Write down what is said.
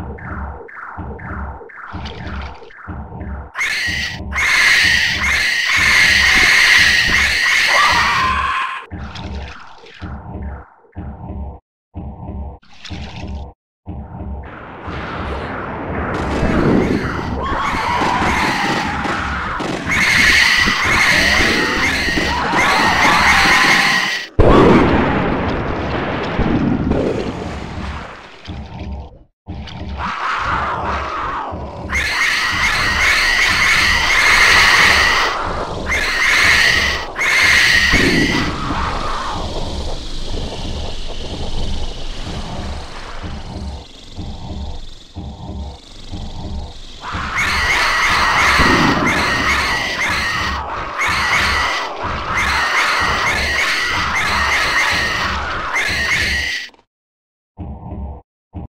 Okay.